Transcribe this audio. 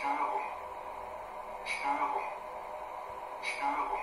Estão no bom. Estão bom. Estão bom.